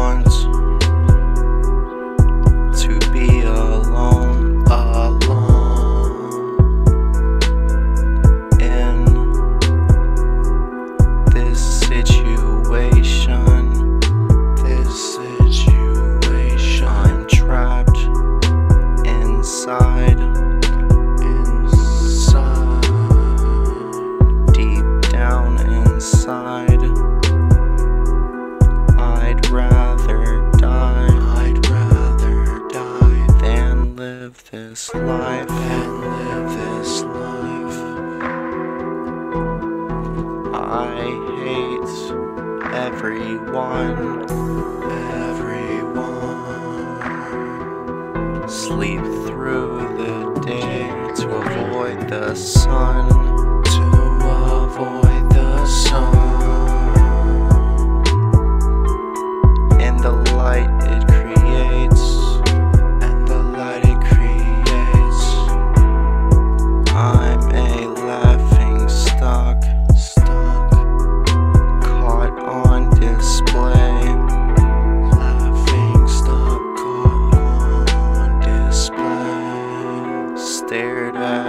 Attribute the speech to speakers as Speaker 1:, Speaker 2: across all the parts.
Speaker 1: once. this life and live this life. I hate everyone, everyone. Sleep through the day to avoid the sun.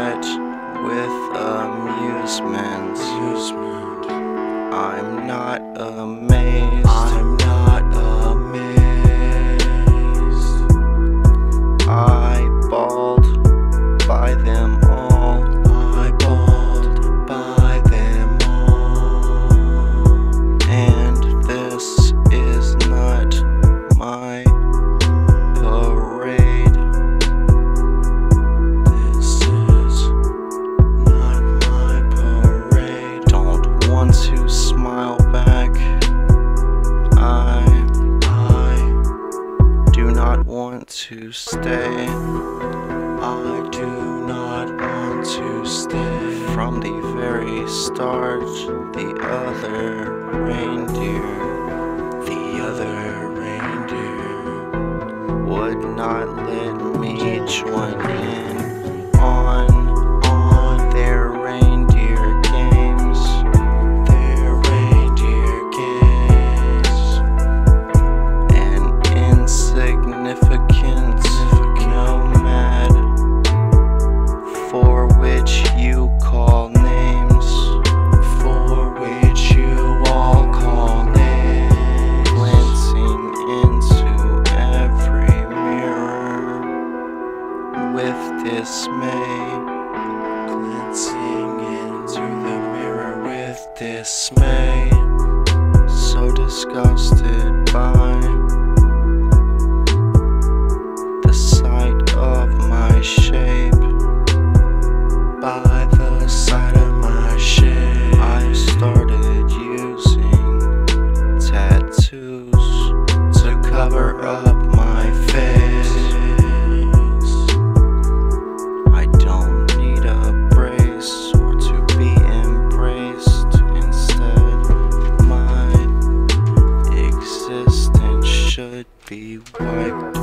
Speaker 1: rich with amusement. amusement. I'm not amazed. I'm not stay. I do not want to stay. From the very start, the other reindeer, the other reindeer would not let me join in. dismay, so disgusted by. be wiped.